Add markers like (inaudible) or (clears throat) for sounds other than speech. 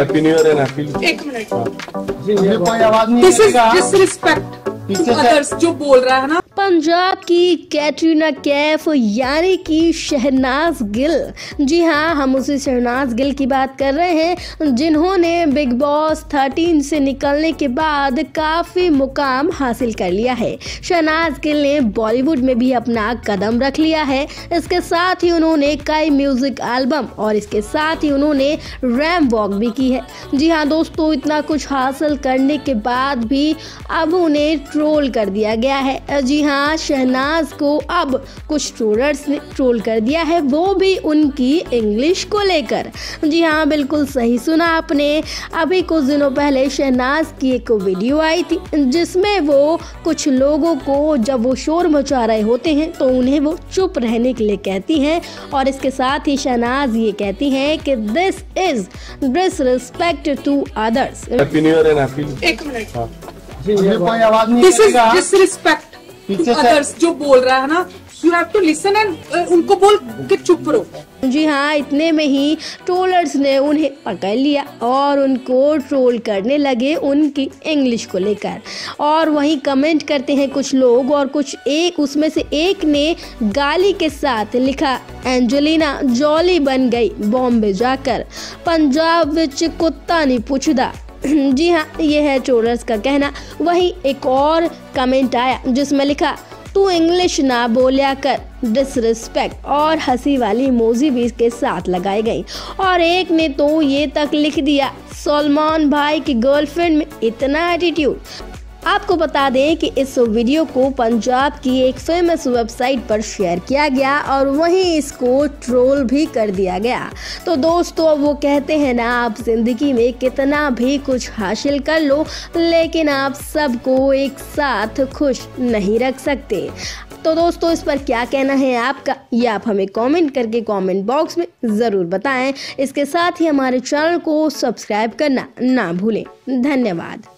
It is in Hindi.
Happy new year and happy एक मिनट। मुझे कोई आवाज़ नहीं this is disrespect to others जो बोल रहा है ना। पंजाब की कैटरीना कैफ यानी कि शहनाज गिल। जी हाँ हम उसी शहनाज गिल की बात कर रहे हैं, जिन्होंने बिग बॉस 13 से निकलने के बाद काफ़ी मुकाम हासिल कर लिया है। शहनाज गिल ने बॉलीवुड में भी अपना कदम रख लिया है। इसके साथ ही उन्होंने कई म्यूज़िक एल्बम और इसके साथ ही उन्होंने रैम वॉक भी की है। जी हाँ दोस्तों, इतना कुछ हासिल करने के बाद भी अब उन्हें ट्रोल कर दिया गया है। जी हाँ शहनाज को अब कुछ ट्रोलर्स ने ट्रोल कर दिया है वो भी उनकी इंग्लिश को लेकर। जी हाँ बिल्कुल सही सुना आपने। अभी कुछ दिनों पहले शहनाज की एक वीडियो आई थी जिसमें वो कुछ लोगों को जब वो शोर मचा रहे होते हैं तो उन्हें वो चुप रहने के लिए कहती हैं और इसके साथ ही शहनाज ये कहती हैं कि this is disrespect to others happy new year and happy एक मिनट। मुझे कोई आवाज़ नहीं दिस इज़ डिसरिस्पेक्ट अदर्स जो बोल रहा है ना you have to listen and उनको बोल के चुप रहो जी हाँ इतने में ही ट्रोलर्स ने उन्हें पकड़ लिया और उनको ट्रोल करने लगे उनकी इंग्लिश को लेकर। और वहीं कमेंट करते हैं कुछ लोग और कुछ एक उसमें से एक ने गाली के साथ लिखा एंजेलिना जॉली बन गई बॉम्बे जाकर। पंजाब विच कुत्ता नहीं पुछदा (clears throat) जी हाँ ये है ट्रोलर्स का कहना। वही एक और कमेंट आया, जिसमें लिखा, तू इंग्लिश ना बोलिया कर डिसरिस्पेक्ट और हँसी वाली मोजी भी इसके साथ लगाई गई। और एक ने तो ये तक लिख दिया, सलमान भाई की गर्लफ्रेंड में इतना एटीट्यूड आपको बता दें कि इस वीडियो को पंजाब की एक फ़ेमस वेबसाइट पर शेयर किया गया और वहीं इसको ट्रोल भी कर दिया गया। तो दोस्तों, अब वो कहते हैं ना, आप ज़िंदगी में कितना भी कुछ हासिल कर लो, लेकिन आप सबको एक साथ खुश नहीं रख सकते। तो दोस्तों, इस पर क्या कहना है आपका, ये आप हमें कमेंट करके कमेंट बॉक्स में ज़रूर बताएँ। इसके साथ ही हमारे चैनल को सब्सक्राइब करना ना भूलें। धन्यवाद।